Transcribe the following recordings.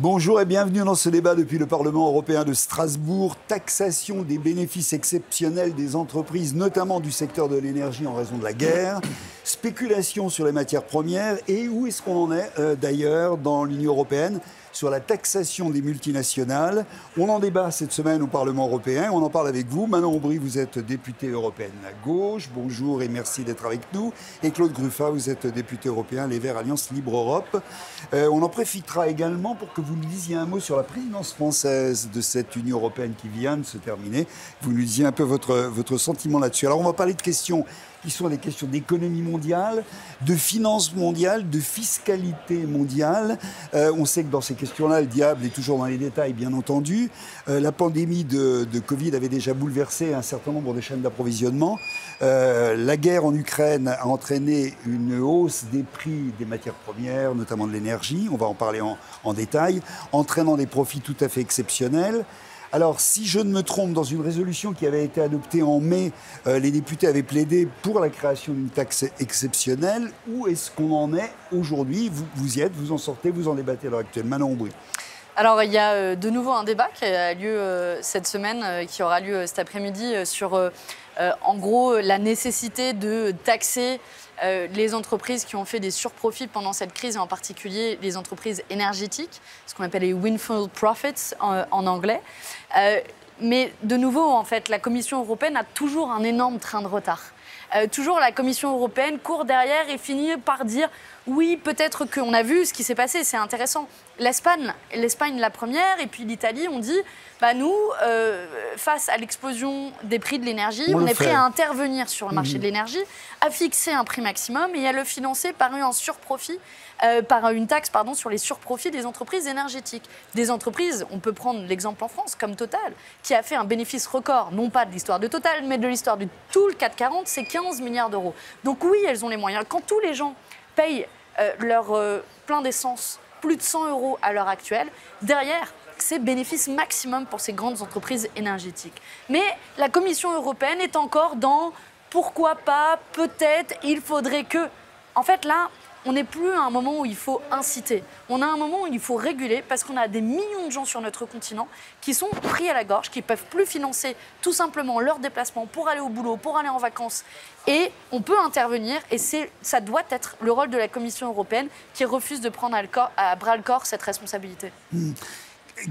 Bonjour et bienvenue dans ce débat depuis le Parlement européen de Strasbourg. Taxation des bénéfices exceptionnels des entreprises, notamment du secteur de l'énergie en raison de la guerre. Spéculation sur les matières premières. Et où est-ce qu'on en est euh, d'ailleurs dans l'Union européenne? Sur la taxation des multinationales. On en débat cette semaine au Parlement européen. On en parle avec vous. Manon Aubry, vous êtes députée européenne à gauche. Bonjour et merci d'être avec nous. Et Claude Gruffat, vous êtes député européen Les Verts Alliance Libre Europe. Euh, on en profitera également pour que vous nous disiez un mot sur la présidence française de cette Union européenne qui vient de se terminer. Vous nous disiez un peu votre, votre sentiment là-dessus. Alors on va parler de questions qui sont des questions d'économie mondiale, de finances mondiales, de fiscalité mondiale. Euh, on sait que dans ces questions-là, le diable est toujours dans les détails, bien entendu. Euh, la pandémie de, Covid avait déjà bouleversé un certain nombre de chaînes d'approvisionnement. Euh, la guerre en Ukraine a entraîné une hausse des prix des matières premières, notamment de l'énergie. On va en parler en détail, entraînant des profits tout à fait exceptionnels. Alors, si je ne me trompe, dans une résolution qui avait été adoptée en mai, euh, les députés avaient plaidé pour la création d'une taxe exceptionnelle. Où est-ce qu'on en est aujourd'hui? Vous, y êtes, vous en sortez, vous en débattez à l'heure actuelle. Manon Aubry. Alors, il y a euh, de nouveau un débat qui a lieu euh, cette semaine, qui aura lieu cet après-midi, sur en gros la nécessité de taxer euh, les entreprises qui ont fait des surprofits pendant cette crise, et en particulier les entreprises énergétiques, ce qu'on appelle les windfall profits en, anglais. Euh, mais de nouveau, en fait, la Commission européenne a toujours un énorme train de retard. Euh, toujours la Commission européenne court derrière et finit par dire oui, peut-être qu'on a vu ce qui s'est passé, c'est intéressant. L'Espagne, l'Espagne la première, et puis l'Italie ont dit bah nous, euh, face à l'explosion des prix de l'énergie, on, est prêt à intervenir sur le marché de l'énergie, à fixer un prix maximum et à le financer par un surprofit, euh, par une taxe pardon, sur les surprofits des entreprises énergétiques. Des entreprises, on peut prendre l'exemple en France comme Total, qui a fait un bénéfice record, non pas de l'histoire de Total, mais de l'histoire de tout le 440, c'est 15 milliards d'euros. Donc oui, elles ont les moyens. Quand tous les gens payent euh, leur plein d'essence plus de 100 euros à l'heure actuelle. Derrière, c'est bénéfice maximum pour ces grandes entreprises énergétiques. Mais la Commission européenne est encore dans pourquoi pas, peut-être, il faudrait que. En fait, là, on n'est plus à un moment où il faut inciter. On a un moment où il faut réguler parce qu'on a des millions de gens sur notre continent qui sont pris à la gorge, qui ne peuvent plus financer tout simplement leur déplacement pour aller au boulot, pour aller en vacances. Et on peut intervenir et ça doit être le rôle de la Commission européenne qui refuse de prendre à, bras le corps cette responsabilité. Hmm.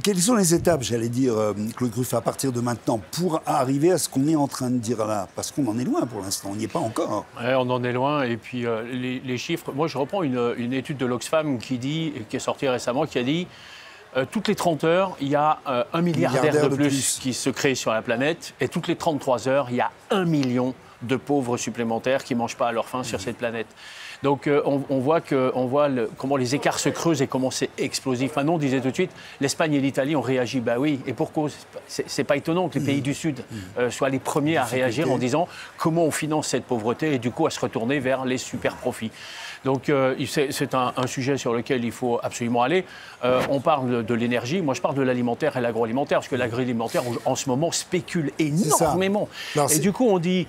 Quelles sont les étapes, j'allais dire, euh, Claude Gruff, à partir de maintenant, pour arriver à ce qu'on est en train de dire là? Parce qu'on en est loin pour l'instant, on n'y est pas encore. on en est loin. Et puis, euh, les, chiffres. Moi, je reprends une, étude de l'Oxfam qui, dit, qui est sortie récemment, qui a dit euh, toutes les 30 heures, il y a un milliardaire, de, plus, qui se crée sur la planète. Et toutes les 33 heures, il y a un million de pauvres supplémentaires qui ne mangent pas à leur faim sur cette planète. Donc euh, on, voit, que, on voit comment les écarts se creusent et comment c'est explosif. Manon disait tout de suite, l'Espagne et l'Italie ont réagi. Bah oui, et pour cause, c'est pas étonnant que les pays du Sud mm. euh, soient les premiers à réagir en disant comment on finance cette pauvreté et du coup à se retourner vers les super profits. Donc euh, c'est un, sujet sur lequel il faut absolument aller. on parle de, l'énergie, moi je parle de l'alimentaire et l'agroalimentaire, parce que l'agroalimentaire en ce moment spécule énormément. et du coup on dit,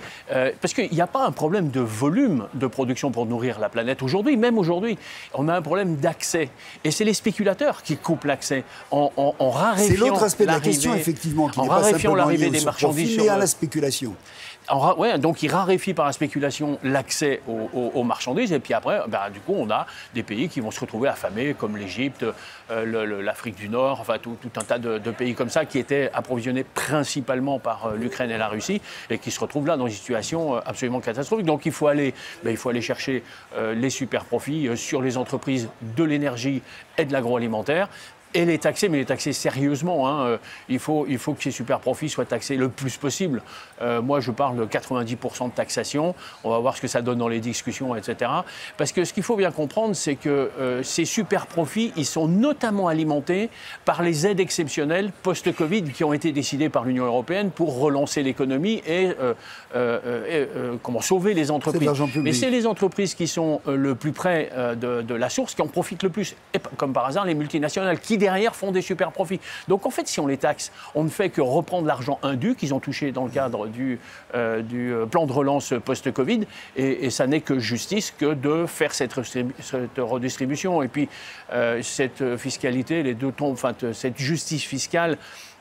parce qu'il n'y a pas un problème de volume de production pour nourrir la planète aujourd'hui, même aujourd'hui, on a un problème d'accès. Et c'est les spéculateurs qui coupent l'accès en, en, raréfiant. C'est l'autre aspect de la question, effectivement, qui en raréfiant l'arrivée des marchandises. Sur, à la spéculation donc il raréfie par la spéculation l'accès aux, marchandises. Et puis après, ben, du coup, on a des pays qui vont se retrouver affamés, comme l'Égypte, euh, l'Afrique du Nord, enfin tout, un tas de, pays comme ça qui étaient approvisionnés principalement par euh, l'Ukraine et la Russie et qui se retrouvent là dans une situation euh, absolument catastrophique. Donc il faut aller, ben, il faut aller chercher les super profits sur les entreprises de l'énergie et de l'agroalimentaire et les taxer, mais les taxer sérieusement. Hein. Euh, il, faut, il faut que ces super profits soient taxés le plus possible. Euh, moi, je parle de 90% de taxation. On va voir ce que ça donne dans les discussions, etc. Parce que ce qu'il faut bien comprendre, c'est que euh, ces super profits, ils sont notamment alimentés par les aides exceptionnelles post-Covid qui ont été décidées par l'Union européenne pour relancer l'économie et, comment sauver les entreprises. Mais c'est les entreprises qui sont le plus près de, de, la source qui en profitent le plus. Et comme par hasard, les multinationales qui derrière font des super profits. Donc en fait, si on les taxe, on ne fait que reprendre l'argent indu qu'ils ont touché dans le cadre du, euh, euh, plan de relance post-Covid, et, ça n'est que justice que de faire cette, redistribution. Et puis euh, cette fiscalité, elle est enfin, cette justice fiscale,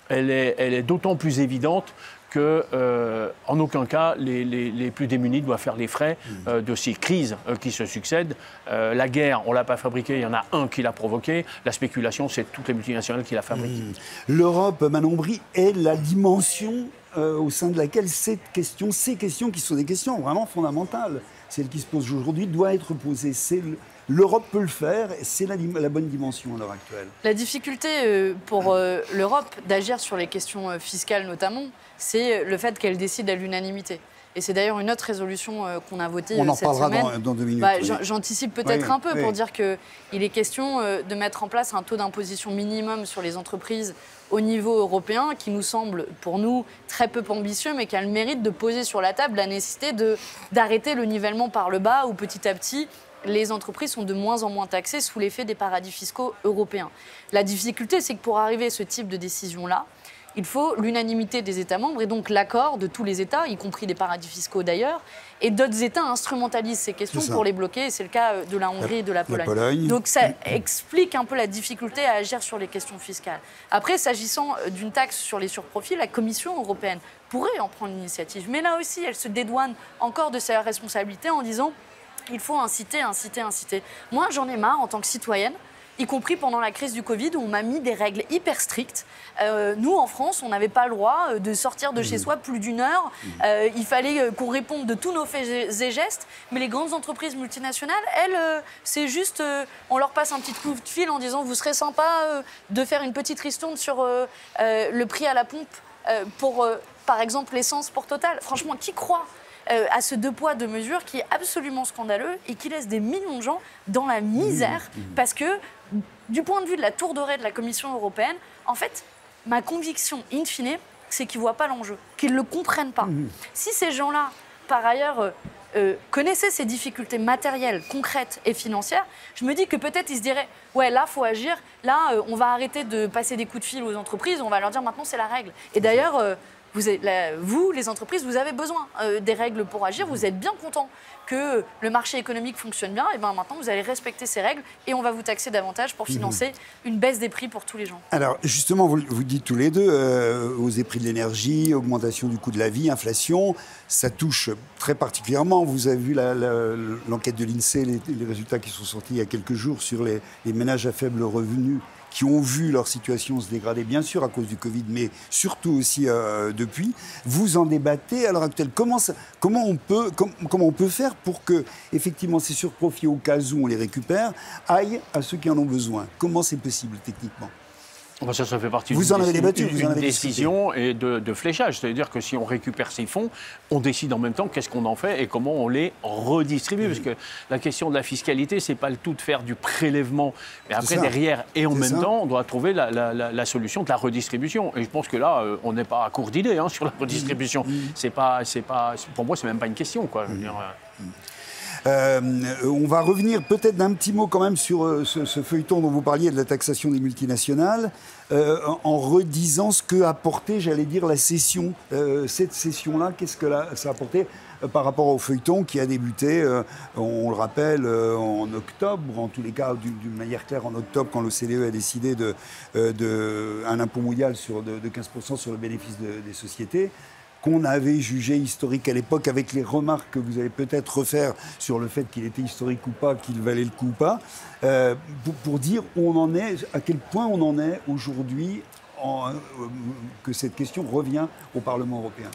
elle est d'autant plus évidente que, euh, en aucun cas, les, plus démunis doivent faire les frais mmh. euh, de ces crises euh, qui se succèdent. la guerre, on ne l'a pas fabriquée, il y en a un qui l'a provoquée. La spéculation, c'est toutes les multinationales qui la fabriquent. Mmh. L'Europe, Manon Brie, est la dimension au sein de laquelle cette question, ces questions qui sont des questions vraiment fondamentales, celles qui se posent aujourd'hui, doivent être posées. C'est L'Europe peut le faire, c'est la, bonne dimension à l'heure actuelle. La difficulté pour l'Europe d'agir sur les questions fiscales notamment, c'est le fait qu'elle décide à l'unanimité. Et c'est d'ailleurs une autre résolution euh, qu'on a votée On en cette parlera Dans, dans, deux minutes. Bah, j'anticipe peut-être un peu pour dire qu'il est question euh, de mettre en place un taux d'imposition minimum sur les entreprises au niveau européen qui nous semble, pour nous, très peu ambitieux, mais qui a le mérite de poser sur la table la nécessité d'arrêter le nivellement par le bas où petit à petit les entreprises sont de moins en moins taxées sous l'effet des paradis fiscaux européens. La difficulté, c'est que pour arriver à ce type de décision-là, il faut l'unanimité des États membres et donc l'accord de tous les États, y compris des paradis fiscaux d'ailleurs. Et d'autres États instrumentalisent ces questions pour les bloquer. C'est le cas euh, de la Hongrie et de la Pologne. Donc ça explique un peu la difficulté à agir sur les questions fiscales. Après, s'agissant euh, d'une taxe sur les surprofits, la Commission européenne pourrait en prendre l'initiative. Mais là aussi, elle se dédouane encore de sa responsabilité en disant il faut inciter, inciter, inciter. Moi, j'en ai marre en tant que citoyenne y compris pendant la crise du Covid où on m'a mis des règles hyper strictes. Euh, nous, en France, on n'avait pas le droit euh, de sortir de chez mmh. soi plus d'une heure. Mmh. Euh, il fallait qu'on réponde de tous nos faits et gestes. Mais les grandes entreprises multinationales, elles, c'est juste, on leur passe un petit coup de fil en disant vous serez sympa de faire une petite ristourne sur le prix à la pompe pour, par exemple, l'essence pour Total. Franchement, qui croit euh, à ce deux poids, deux mesures qui est absolument scandaleux et qui laisse des millions de gens dans la misère mmh, mmh. parce que, du point de vue de la tour dorée de la Commission européenne, en fait, ma conviction in fine, c'est qu'ils ne voient pas l'enjeu, qu'ils ne le comprennent pas. Mmh. Si ces gens-là, par ailleurs, euh, euh, connaissaient ces difficultés matérielles, concrètes et financières, je me dis que peut-être ils se diraient ouais là faut agir, là on va arrêter de passer des coups de fil aux entreprises, on va leur dire maintenant c'est la règle. Et d'ailleurs vous, vous, les entreprises, vous avez besoin euh, des règles pour agir. Vous êtes bien content que le marché économique fonctionne bien. Et bien maintenant, vous allez respecter ces règles et on va vous taxer davantage pour mhm. financer une baisse des prix pour tous les gens. Alors justement, vous, vous dites tous les deux, euh, des prix de l'énergie, augmentation du coût de la vie, inflation, ça touche très particulièrement. Vous avez vu l'enquête de l'INSEE, les, résultats qui sont sortis il y a quelques jours sur les, les ménages à faible revenu qui ont vu leur situation se dégrader, bien sûr à cause du Covid, mais surtout aussi euh, depuis. Vous en débattez à l'heure actuelle. Comment, on peut, comment on peut faire pour que, effectivement, ces surprofits, au cas où on les récupère, aillent à ceux qui en ont besoin? Comment c'est possible techniquement? Ça, ça fait partie vous en avez débattu, vous en décision et de, fléchage. C'est-à-dire que si on récupère ces fonds, on décide en même temps qu'est-ce qu'on en fait et comment on les redistribue. Parce que la question de la fiscalité, c'est pas le tout de faire du prélèvement. Mais après, derrière et en même temps, on doit trouver la, solution de la redistribution. Et je pense que là, euh, on n'est pas à court d'idées hein, sur la redistribution. Mmh. C'est pas, c'est pas, pour moi, c'est même pas une question. Quoi. Mmh. Euh, euh, on va revenir peut-être d'un petit mot quand même sur euh, ce, feuilleton dont vous parliez de la taxation des multinationales, euh, en redisant ce que apportait, j'allais dire, la session. cette session-là, qu'est-ce que ça a apporté par rapport au feuilleton qui a débuté, on le rappelle, en octobre, en tous les cas d'une manière claire en octobre, quand l'OCDE a décidé de, un impôt mondial sur, de, 15% sur le bénéfice des sociétés qu'on avait jugé historique à l'époque, avec les remarques que vous allez peut-être refaire sur le fait qu'il était historique ou pas, qu'il valait le coup ou pas, euh, pour, dire où on en est, à quel point on en est aujourd'hui, euh, que cette question revient au Parlement européen.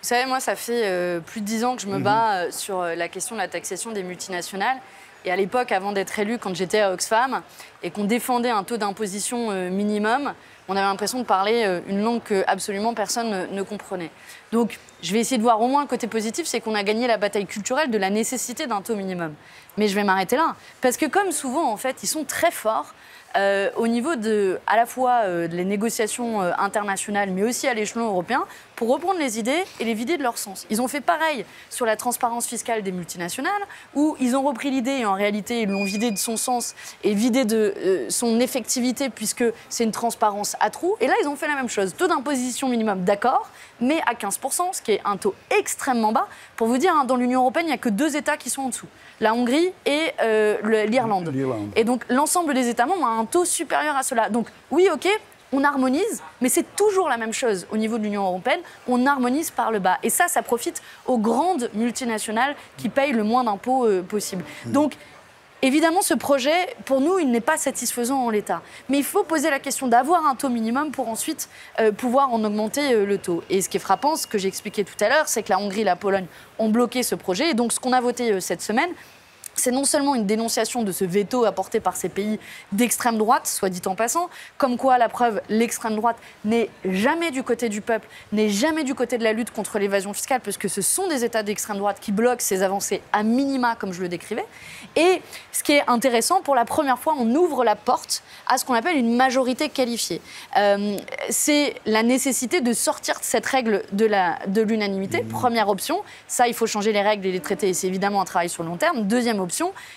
Vous savez, moi, ça fait euh, plus de dix ans que je me mhm. bats sur la question de la taxation des multinationales. Et à l'époque, avant d'être élu, quand j'étais à Oxfam, et qu'on défendait un taux d'imposition minimum, on avait l'impression de parler euh, une langue que absolument personne ne, comprenait. Donc, je vais essayer de voir au moins un côté positif, c'est qu'on a gagné la bataille culturelle de la nécessité d'un taux minimum. Mais je vais m'arrêter là, parce que comme souvent, en fait, ils sont très forts euh, au niveau de, à la fois euh, des négociations internationales, mais aussi à l'échelon européen, pour reprendre les idées et les vider de leur sens. Ils ont fait pareil sur la transparence fiscale des multinationales, où ils ont repris l'idée et en réalité ils l'ont vidée de son sens et vidée de euh, son effectivité puisque c'est une transparence à trous. Et là, ils ont fait la même chose. Taux d'imposition minimum, d'accord, mais à 15%, ce qui est un taux extrêmement bas. Pour vous dire, hein, dans l'Union européenne, il n'y a que deux États qui sont en dessous la Hongrie et euh, l'Irlande. Et donc l'ensemble des États membres a un taux supérieur à cela. Donc oui, ok, on harmonise, mais c'est toujours la même chose au niveau de l'Union européenne. On harmonise par le bas. Et ça, ça profite aux grandes multinationales qui payent le moins d'impôts euh, possible. Hmm. Donc, Évidemment, ce projet, pour nous, il n'est pas satisfaisant en l'état. Mais il faut poser la question d'avoir un taux minimum pour ensuite euh, pouvoir en augmenter le taux. Et ce qui est frappant, ce que j'ai expliqué tout à l'heure, c'est que la Hongrie et la Pologne ont bloqué ce projet. Et donc, ce qu'on a voté cette semaine, c'est non seulement une dénonciation de ce veto apporté par ces pays d'extrême droite, soit dit en passant, comme quoi, la preuve, l'extrême droite n'est jamais du côté du peuple, n'est jamais du côté de la lutte contre l'évasion fiscale, parce que ce sont des États d'extrême droite qui bloquent ces avancées à minima, comme je le décrivais. Et ce qui est intéressant, pour la première fois, on ouvre la porte à ce qu'on appelle une majorité qualifiée. Euh, c'est la nécessité de sortir de cette règle de l'unanimité, première option. Ça, il faut changer les règles et les traités, et c'est évidemment un travail sur le long terme. Deuxième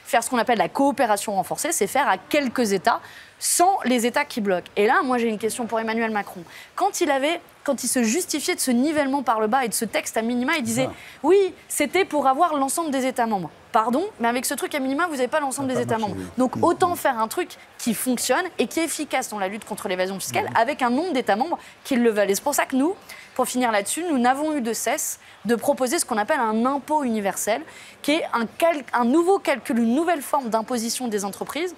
faire ce qu'on appelle la coopération renforcée, c'est faire à quelques États sans les États qui bloquent. Et là, moi, j'ai une question pour Emmanuel Macron. Quand il avait quand il se justifiait de ce nivellement par le bas et de ce texte à minima, il disait oui, c'était pour avoir l'ensemble des États membres. Pardon, mais avec ce truc à minima, vous n'avez pas l'ensemble des États membres. Donc autant faire un truc qui fonctionne et qui est efficace dans la lutte contre l'évasion fiscale avec un nombre d'États membres qui le veulent. Et c'est pour ça que nous, pour finir là-dessus, nous n'avons eu de cesse de proposer ce qu'on appelle un impôt universel, qui est un, un nouveau calcul, une nouvelle forme d'imposition des entreprises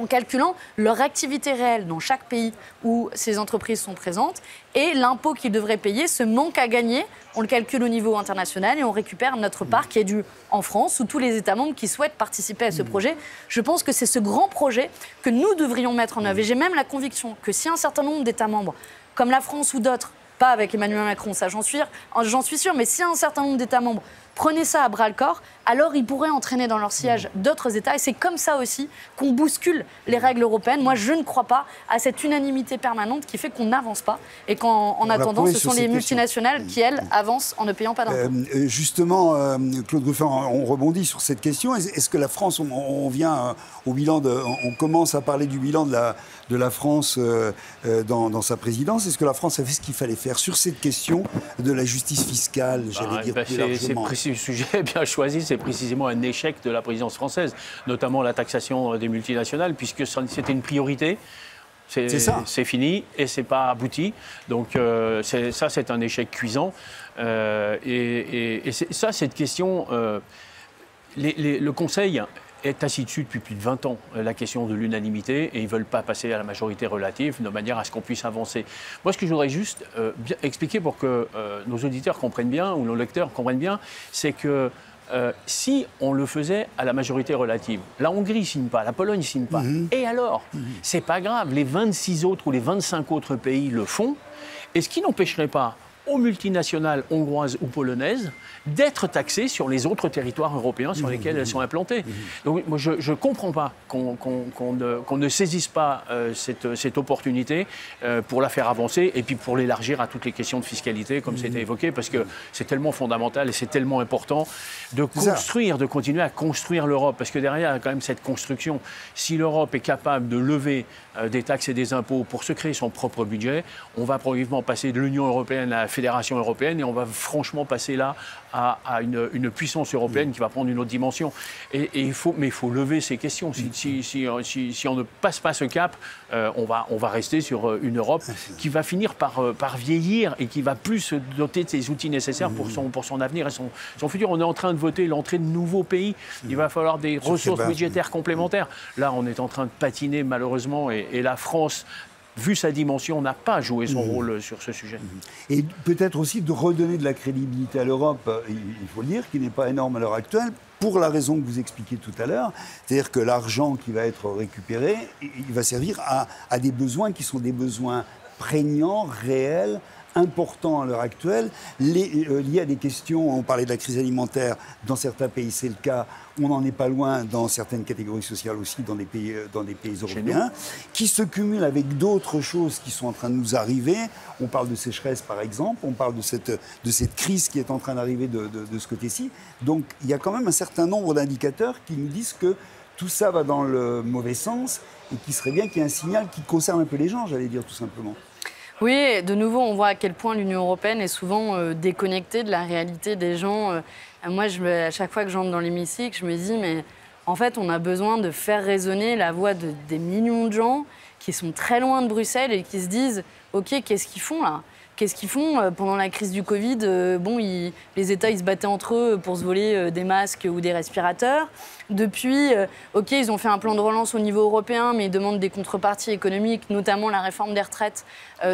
en calculant leur activité réelle dans chaque pays où ces entreprises sont présentes. Et l'impôt qu'ils devraient payer, ce manque à gagner, on le calcule au niveau international et on récupère notre part qui est due en France ou tous les États membres qui souhaitent participer à ce projet. Je pense que c'est ce grand projet que nous devrions mettre en œuvre. Et j'ai même la conviction que si un certain nombre d'États membres, comme la France ou d'autres, pas avec Emmanuel Macron, ça j'en suis, j'en suis sûr, mais si un certain nombre d'États membres prenaient ça à bras le corps, alors ils pourraient entraîner dans leur siège d'autres États. Et c'est comme ça aussi qu'on bouscule les règles européennes. Moi, je ne crois pas à cette unanimité permanente qui fait qu'on n'avance pas et qu'en attendant, ce sont les multinationales qui, elles, avancent en ne payant pas d'impôts. Euh, justement, euh, Claude Ruffin, on rebondit sur cette question. Est-ce que la France, on, vient euh, au bilan de, on commence à parler du bilan de la, de la France dans, dans, sa présidence? Est-ce que la France a fait ce qu'il fallait faire sur cette question de la justice fiscale, j'allais bah, dire bah, plus largement sujet bien choisi c'est précisément un échec de la présidence française, notamment la taxation des multinationales, puisque c'était une priorité. C'est fini et c'est pas abouti. Donc euh, ça, c'est un échec cuisant. Euh, et, ça, cette question, euh, le Conseil est assis dessus depuis plus de 20 ans, la question de l'unanimité, et ils ne veulent pas passer à la majorité relative de manière à ce qu'on puisse avancer. Moi, ce que je voudrais juste expliquer pour que nos auditeurs comprennent bien, ou nos lecteurs comprennent bien, c'est que euh, si on le faisait à la majorité relative. La Hongrie ne signe pas, la Pologne ne signe pas. Mhm. Et alors Ce mhm. C'est pas grave, les 26 autres ou les 25 autres pays le font. Et ce qui n'empêcherait pas aux multinationales hongroises ou polonaises d'être taxées sur les autres territoires européens sur lesquels elles sont implantées. Donc moi, je ne comprends pas qu'on ne, saisisse pas euh, cette, opportunité euh, pour la faire avancer et puis pour l'élargir à toutes les questions de fiscalité, comme c'était évoqué, parce que c'est tellement fondamental et c'est tellement important de construire, de continuer à construire l'Europe, parce que derrière, il y a quand même cette construction. Si l'Europe est capable de lever euh, des taxes et des impôts pour se créer son propre budget, on va progressivement passer de l'Union européenne à la Fédération européenne et on va franchement passer là à, une, puissance européenne qui va prendre une autre dimension. Et, il faut, mais il faut lever ces questions. Si, si, si, on ne passe pas ce cap, euh, on, va, on va rester sur euh, une Europe qui va finir par, par vieillir et qui va plus se doter de ses outils nécessaires pour son, pour son avenir et son, son futur. On est en train de voter l'entrée de nouveaux pays. Il va falloir des ressources budgétaires complémentaires. Là, on est en train de patiner malheureusement et, et la France vu sa dimension, n'a pas joué son mmh. rôle sur ce sujet. Mmh. Et peut-être aussi de redonner de la crédibilité à l'Europe, euh, il faut le dire, qui n'est pas énorme à l'heure actuelle, pour la raison que vous expliquiez tout à l'heure, c'est-à-dire que l'argent qui va être récupéré, il va servir à, à, des besoins qui sont des besoins prégnants, réels, important à l'heure actuelle, lié à des questions, on parlait de la crise alimentaire, dans certains pays c'est le cas, on n'en est pas loin dans certaines catégories sociales aussi, dans des pays, dans des pays européens, qui se cumulent avec d'autres choses qui sont en train de nous arriver. On parle de sécheresse par exemple, on parle de cette, de cette crise qui est en train d'arriver de, de ce côté-ci. Donc il y a quand même un certain nombre d'indicateurs qui nous disent que tout ça va dans le mauvais sens et qu'il serait bien qu'il y ait un signal qui concerne un peu les gens, j'allais dire tout simplement. Oui, de nouveau, on voit à quel point l'Union européenne est souvent euh, déconnectée de la réalité des gens. Euh, moi, à chaque fois que j'entre dans l'hémicycle, je me dis, mais en fait, on a besoin de faire résonner la voix de, des millions de gens qui sont très loin de Bruxelles et qui se disent, OK, qu'est-ce qu'ils font là? Qu'est-ce qu'ils font euh, pendant la crise du Covid? Bon, les États, ils se battaient entre eux pour se voler des masques ou des respirateurs. Depuis, ok, ils ont fait un plan de relance au niveau européen, mais ils demandent des contreparties économiques, notamment la réforme des retraites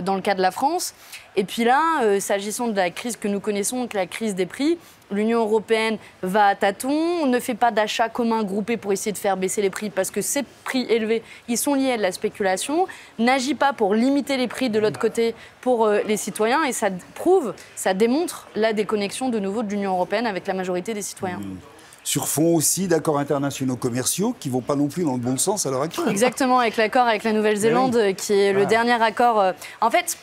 dans le cas de la France. Et puis là, s'agissant de la crise que nous connaissons, la crise des prix, l'Union européenne va à tâtons, ne fait pas d'achat commun groupé pour essayer de faire baisser les prix parce que ces prix élevés, ils sont liés à de la spéculation, n'agit pas pour limiter les prix de l'autre côté pour euh, les citoyens et ça prouve, ça démontre la déconnexion de nouveau de l'Union européenne avec la majorité des citoyens. Mmh. Sur fond aussi d'accords internationaux commerciaux qui vont pas non plus dans le bon sens à l'heure actuelle. Exactement, avec l'accord avec la Nouvelle-Zélande, qui est le dernier accord. Euh, en fait,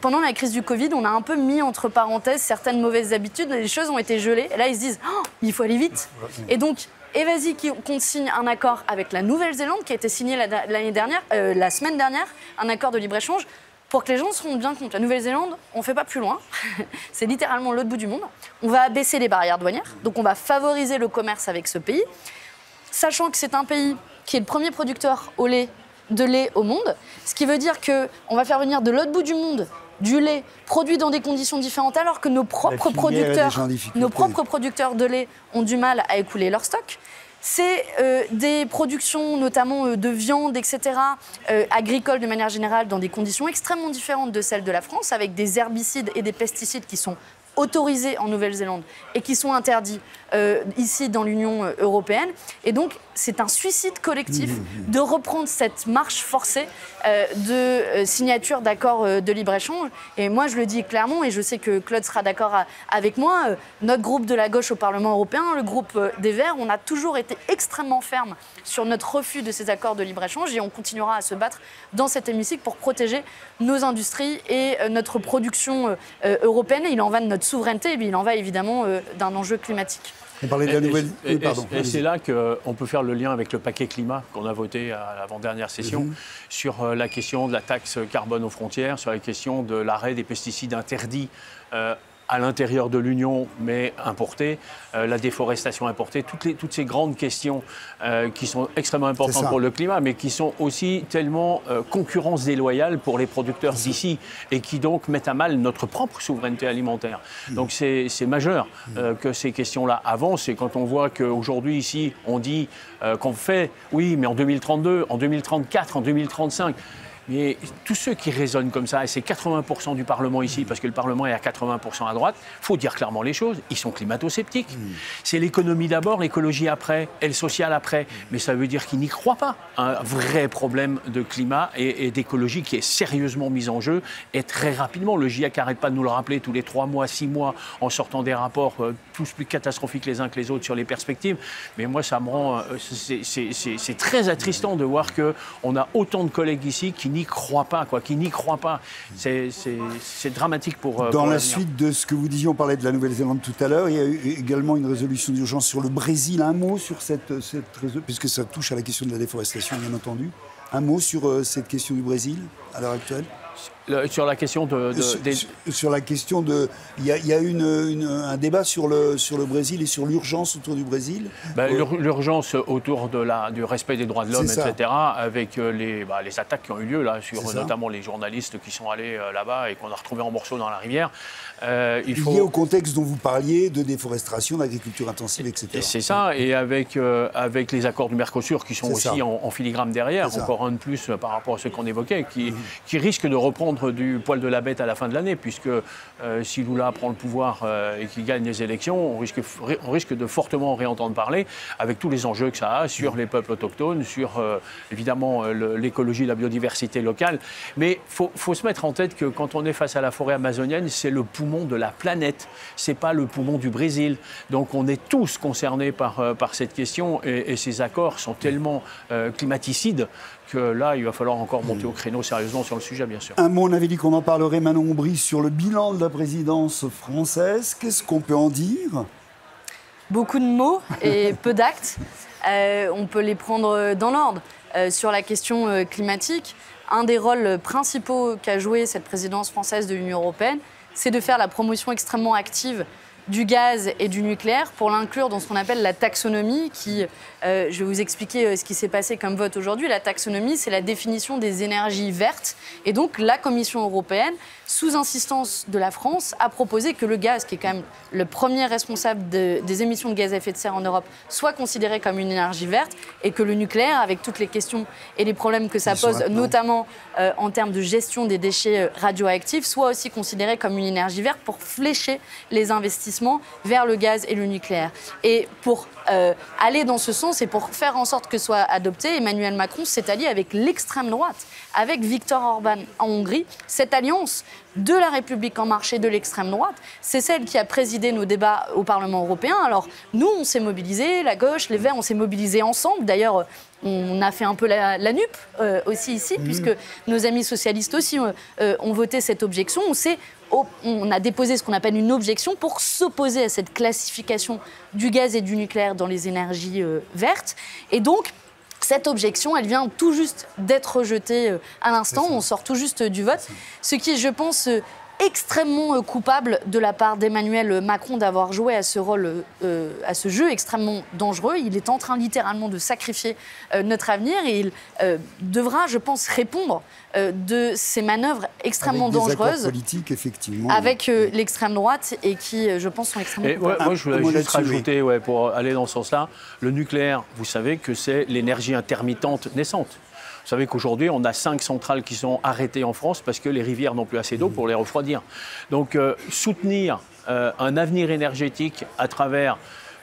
pendant la crise du Covid, on a un peu mis entre parenthèses certaines mauvaises habitudes. Les choses ont été gelées. Et là, ils se disent oh, il faut aller vite. Et donc, et vas-y qu'on signe un accord avec la Nouvelle-Zélande qui a été signé l'année dernière, euh, la semaine dernière, un accord de libre-échange pour que les gens se rendent bien compte. La Nouvelle-Zélande, on ne fait pas plus loin. C'est littéralement l'autre bout du monde. On va abaisser les barrières douanières. Donc, on va favoriser le commerce avec ce pays. Sachant que c'est un pays qui est le premier producteur au lait de lait au monde, ce qui veut dire qu'on va faire venir de l'autre bout du monde du lait produit dans des conditions différentes alors que nos propres producteurs, nos propres producteurs de lait ont du mal à écouler leur stock. C'est euh, des productions notamment euh, de viande, etc., euh, agricoles de manière générale, dans des conditions extrêmement différentes de celles de la France, avec des herbicides et des pesticides qui sont autorisés en Nouvelle-Zélande et qui sont interdits euh, ici dans l'Union euh, européenne. Et donc, c'est un suicide collectif mmh, mmh, mmh. de reprendre cette marche forcée euh, de signature d'accords de libre-échange. Et moi, je le dis clairement, et je sais que Claude sera d'accord avec moi, notre groupe de la gauche au Parlement européen, le groupe des Verts, on a toujours été extrêmement ferme sur notre refus de ces accords de libre-échange et on continuera à se battre dans cet hémicycle pour protéger nos industries et notre production européenne. Il en va de notre souveraineté, et il en va évidemment d'un enjeu climatique. On parlait de la nouvelle. Et, et c'est là qu'on peut faire le lien avec le paquet climat qu'on a voté à l'avant-dernière session sur euh, la question de la taxe carbone aux frontières, sur la question de l'arrêt des pesticides interdits euh, à l'intérieur de l'Union, mais importée, euh, la déforestation importée, toutes, les, toutes ces grandes questions euh, qui sont extrêmement importantes pour le climat, mais qui sont aussi tellement euh, concurrence déloyale pour les producteurs d'ici et qui donc mettent à mal notre propre souveraineté alimentaire. Mm. Donc c'est majeur mm. que ces questions-là avancent et quand on voit qu'aujourd'hui ici, on dit qu'on fait, oui, mais en 2032, en 2034, en 2035, mais tous ceux qui raisonnent comme ça, et c'est 80% du Parlement ici, parce que le Parlement est à 80% à droite, il faut dire clairement les choses, ils sont climato-sceptiques. Hmm. C'est l'économie d'abord, l'écologie après, et le social après. Mais ça veut dire qu'ils n'y croient pas. Un vrai problème de climat et, d'écologie qui est sérieusement mis en jeu, et très rapidement. Le GIEC n'arrête pas de nous le rappeler tous les 3 mois, 6 mois, en sortant des rapports euh, tous plus catastrophiques les uns que les autres sur les perspectives. Mais moi, ça me rend... Euh, c'est très attristant de voir qu'on a autant de collègues ici qui n'y croient pas, quoi, qui n'y croient pas. C'est dramatique pour. Euh, Dans la suite de ce que vous disiez, on parlait de la Nouvelle-Zélande tout à l'heure. Il y a eu également une résolution d'urgence sur le Brésil. Un mot sur cette, cette puisque ça touche à la question de la déforestation, bien entendu. Un mot sur euh, cette question du Brésil à l'heure actuelle? Sur la question de, sur, la question de il y a, y a une, un débat sur le sur le Brésil et sur l'urgence autour du Brésil. Ben, l'urgence autour de la du respect des droits de l'homme, etc. Avec euh, les bah, les attaques qui ont eu lieu là sur notamment les journalistes qui sont allés euh, là-bas et qu'on a retrouvés en morceaux dans la rivière. Euh, il faut... Lié au contexte dont vous parliez de déforestation, d'agriculture intensive, etc. C'est ça, et avec, avec les accords du Mercosur qui sont aussi en, filigrane derrière, encore un de plus par rapport à ce qu'on évoquait, qui, mmh. qui risque de reprendre du poil de la bête à la fin de l'année, puisque si Lula prend le pouvoir et qu'il gagne les élections, on risque, de fortement réentendre parler, avec tous les enjeux que ça a sur les peuples autochtones, sur évidemment l'écologie, la biodiversité locale. Mais il faut, se mettre en tête que quand on est face à la forêt amazonienne, c'est le poumon de la planète, c'est pas le poumon du Brésil. Donc on est tous concernés par, cette question et ces accords sont tellement climaticides que là, il va falloir encore monter au créneau sérieusement sur le sujet, bien sûr. Un mot, on avait dit qu'on en parlerait, Manon Ombry, sur le bilan de la présidence française. Qu'est-ce qu'on peut en dire? Beaucoup de mots et peu d'actes. Euh, on peut les prendre dans l'ordre. Euh, sur la question euh, climatique, un des rôles principaux qu'a joué cette présidence française de l'Union européenne, c'est de faire la promotion extrêmement active du gaz et du nucléaire pour l'inclure dans ce qu'on appelle la taxonomie, qui, euh, je vais vous expliquer euh, ce qui s'est passé comme vote aujourd'hui. La taxonomie, c'est la définition des énergies vertes. Et donc, la Commission européenne, sous insistance de la France, a proposé que le gaz, qui est quand même le premier responsable des émissions de gaz à effet de serre en Europe, soit considéré comme une énergie verte et que le nucléaire, avec toutes les questions et les problèmes que ça pose, notamment euh, en termes de gestion des déchets radioactifs, soit aussi considéré comme une énergie verte pour flécher les investissements vers le gaz et le nucléaire. Et pour euh, aller dans ce sens et pour faire en sorte que soit adopté, Emmanuel Macron s'est allié avec l'extrême droite, avec Viktor Orban en Hongrie. Cette alliance de la République en marche et de l'extrême droite, c'est celle qui a présidé nos débats au Parlement européen. Alors nous, on s'est mobilisés, la gauche, les Verts, on s'est mobilisés ensemble. D'ailleurs, on a fait un peu la, NUP euh, aussi ici, mmh. puisque nos amis socialistes aussi euh, ont voté cette objection. On s'est on a déposé ce qu'on appelle une objection pour s'opposer à cette classification du gaz et du nucléaire dans les énergies euh, vertes. Et donc, cette objection, elle vient tout juste d'être rejetée euh, à l'instant. On sort tout juste du vote. Ce qui, je pense, euh, extrêmement euh, coupable de la part d'Emmanuel Macron d'avoir joué à ce rôle, euh, à ce jeu extrêmement dangereux. Il est en train littéralement de sacrifier euh, notre avenir et il devra, je pense, répondre de ces manœuvres extrêmement avec des dangereuses. politiques, effectivement. Avec l'extrême droite et qui, je pense, sont extrêmement. Ouais, moi, je voulais juste rajouter, ouais, pour aller dans ce sens-là, le nucléaire, vous savez que c'est l'énergie intermittente naissante. Vous savez qu'aujourd'hui, on a cinq centrales qui sont arrêtées en France parce que les rivières n'ont plus assez d'eau pour les refroidir. Donc, euh, soutenir euh, un avenir énergétique à travers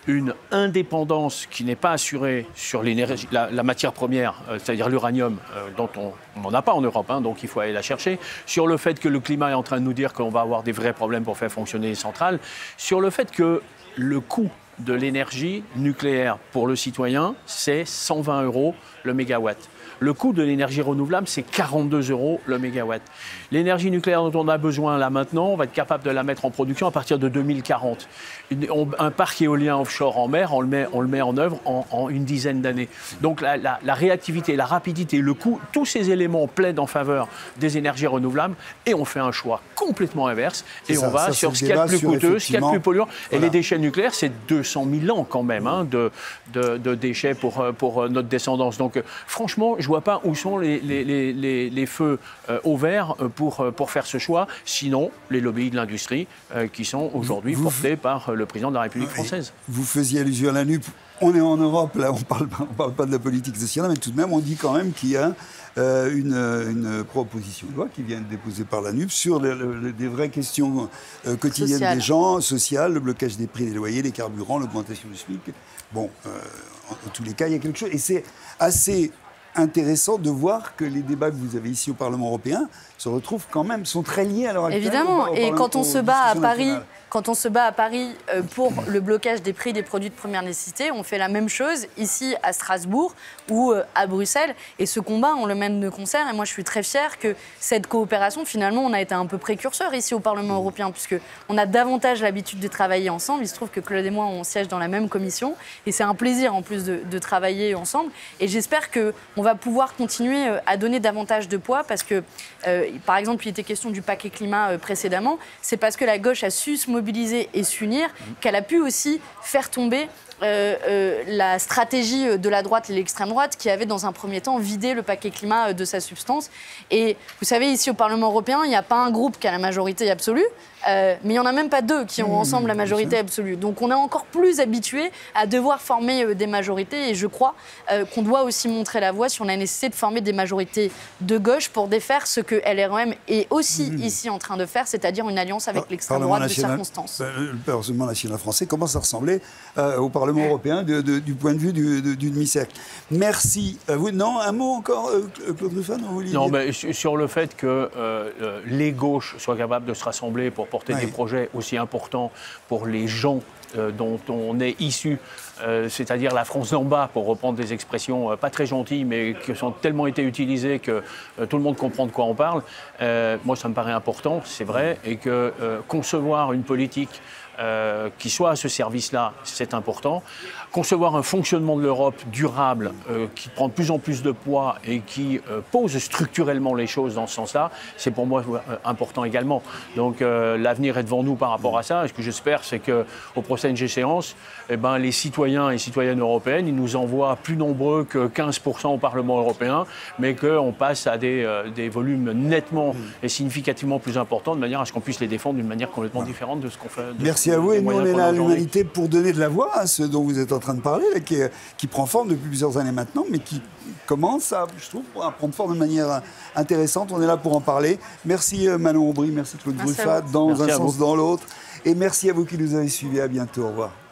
une indépendance qui n'est pas assurée sur la, la, matière première, euh, c'est-à-dire l'uranium, dont on n'en a pas en Europe, hein, donc il faut aller la chercher, sur le fait que le climat est en train de nous dire qu'on va avoir des vrais problèmes pour faire fonctionner les centrales, sur le fait que le coût de l'énergie nucléaire pour le citoyen, c'est 120 euros le mégawatt. Le coût de l'énergie renouvelable, c'est 42 euros le mégawatt. L'énergie nucléaire dont on a besoin là maintenant, on va être capable de la mettre en production à partir de 2040. un parc éolien offshore en mer, on le met, on le met en œuvre en, une dizaine d'années. Donc la, réactivité, la rapidité, le coût, tous ces éléments plaident en faveur des énergies renouvelables et on fait un choix complètement inverse et on va sur ce qui est le plus coûteux, ce qui est le plus polluant. Et les déchets nucléaires, c'est 200 000 ans quand même hein, de, de, déchets pour, pour notre descendance. Donc franchement, je ne vois pas où sont les, les, feux euh, au vert euh, pour, euh, pour faire ce choix, sinon les lobbies de l'industrie qui sont aujourd'hui portés par le président de la République française. Vous faisiez allusion à la NUP. On est en Europe, là, on ne parle, parle, pas de la politique sociale, mais tout de même, on dit quand même qu'il y a une, une, proposition de loi qui vient de déposer par la NUP sur des vraies questions quotidiennes des gens, sociales, le blocage des prix des loyers, les carburants, l'augmentation du SMIC. Bon, en tous les cas, il y a quelque chose. Et c'est assez intéressant de voir que les débats que vous avez ici au Parlement européen se retrouvent quand même, sont très liés à l'heure actuelle. Évidemment, et quand on se bat à Paris quand on se bat à Paris pour le blocage des prix des produits de première nécessité, on fait la même chose ici à Strasbourg ou euh, à Bruxelles. Et ce combat, on le mène de concert. Et moi, je suis très fière que cette coopération, finalement, on a été un peu précurseur ici au Parlement européen, puisqu'on a davantage l'habitude de travailler ensemble. Il se trouve que Claude et moi, on siège dans la même commission. Et c'est un plaisir, en plus, de, travailler ensemble. Et j'espère qu'on va pouvoir continuer euh, à donner davantage de poids, parce que, par exemple, il était question du paquet climat précédemment. C'est parce que la gauche a su se mobiliser et s'unir, qu'elle a pu aussi faire tomber la stratégie de la droite et l'extrême droite qui avait dans un premier temps vidé le paquet climat de sa substance. Et vous savez, ici au Parlement européen, il n'y a pas un groupe qui a la majorité absolue. Euh, mais il n'y en a même pas deux qui ont mmh, ensemble la majorité absolue. Donc on est encore plus habitué à devoir former euh, des majorités et je crois euh, qu'on doit aussi montrer la voie sur la nécessité de former des majorités de gauche pour défaire ce que LREM est aussi mmh. ici en train de faire, c'est-à-dire une alliance avec l'extrême droite de circonstance. Le Parlement national français commence à ressembler au Parlement européen du point de vue du, demi-cercle. Merci. vous, non, un mot encore, Claude Ruffin Non, mais sur le fait que les gauches soient capables de se rassembler pour porter des projets aussi importants pour les gens euh, dont on est issu, euh, c'est-à-dire la France d'en bas, pour reprendre des expressions euh, pas très gentilles, mais qui ont tellement été utilisées que tout le monde comprend de quoi on parle. moi, ça me paraît important, c'est vrai, et que concevoir une politique euh, qui soit à ce service-là, c'est important. Concevoir un fonctionnement de l'Europe durable, euh, qui prend de plus en plus de poids et qui euh, pose structurellement les choses dans ce sens-là, c'est pour moi important également. Donc l'avenir est devant nous par rapport à ça. Et ce que j'espère, c'est qu'aux prochaines échéances, eh ben, les citoyens et citoyennes européennes, ils nous envoient plus nombreux que 15% au Parlement européen, mais qu'on passe à des, des, volumes nettement et significativement plus importants, de manière à ce qu'on puisse les défendre d'une manière complètement différente de ce qu'on fait. Merci Merci à vous. Et nous, on est là à l'humanité pour donner de la voix à ce dont vous êtes en train de parler, qui, qui, prend forme depuis plusieurs années maintenant, mais qui commence à, je trouve, à prendre forme de manière intéressante. On est là pour en parler. Merci euh, Manon Aubry, merci Claude Bruffat, dans un sens, dans l'autre. Et merci à vous qui nous avez suivis. À bientôt. Au revoir.